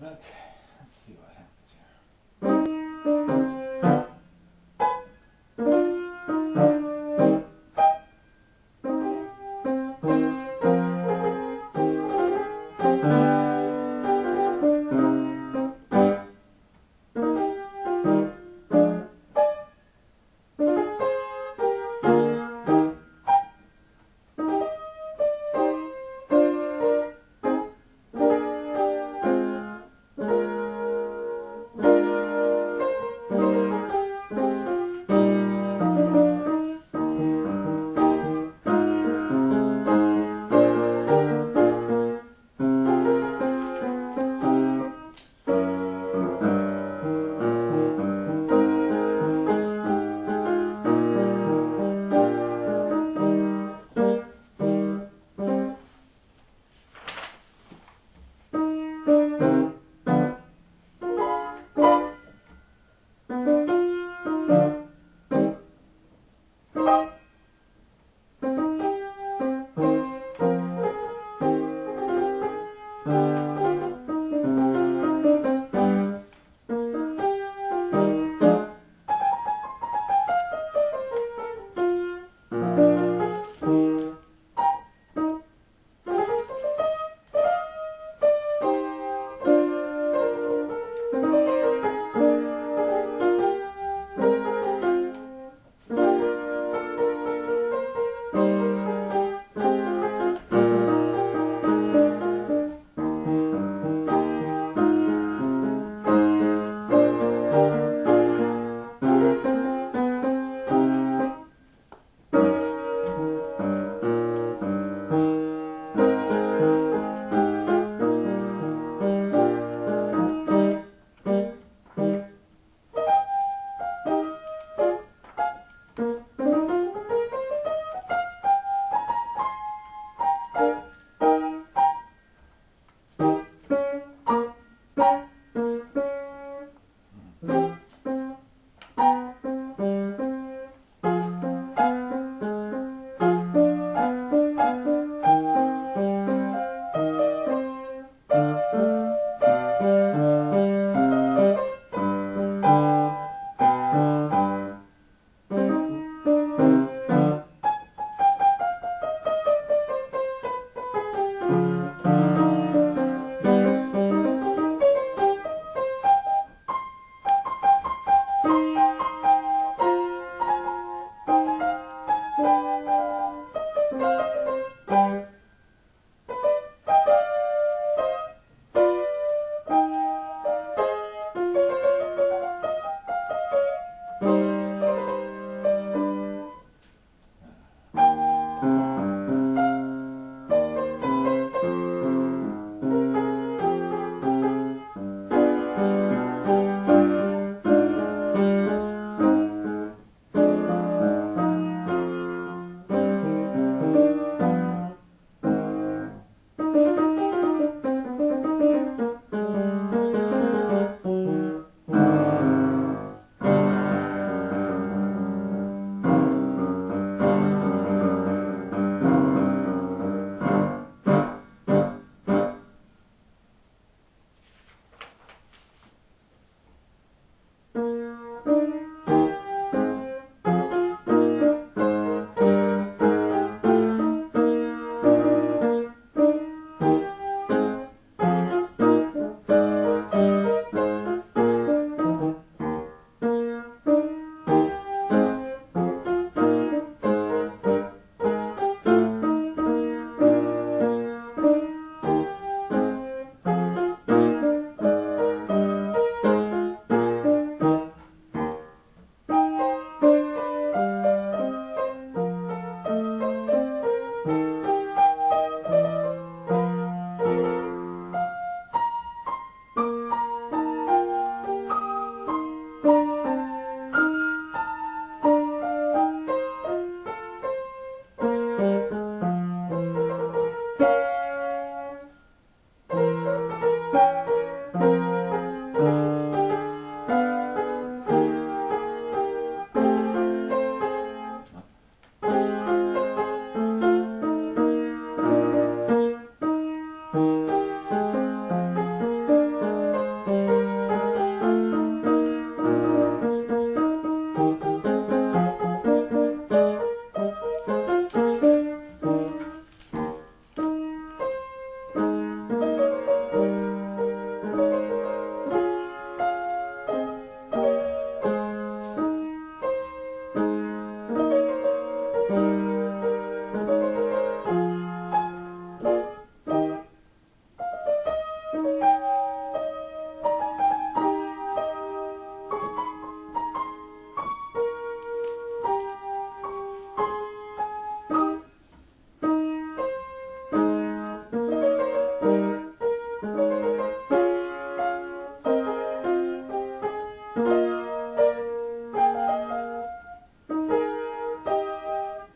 Okay, let's see what happens here.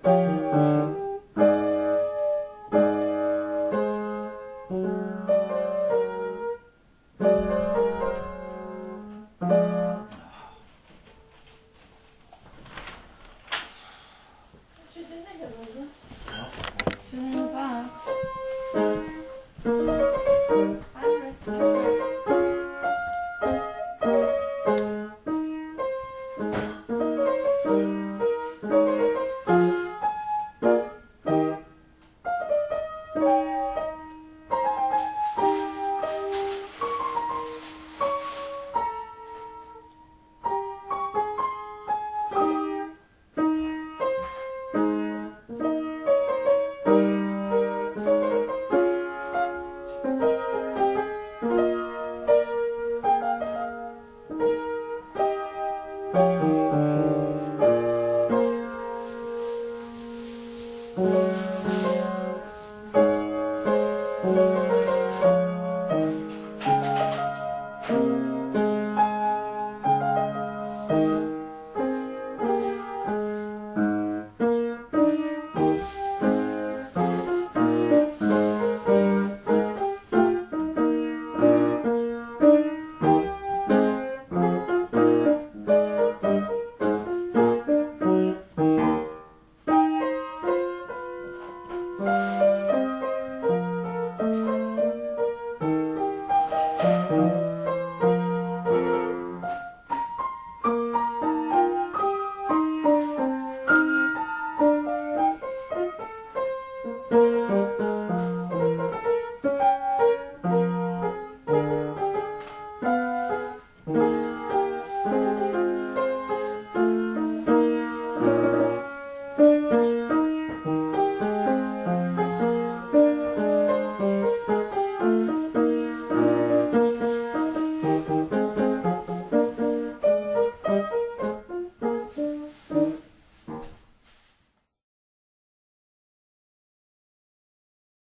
去真那个东西。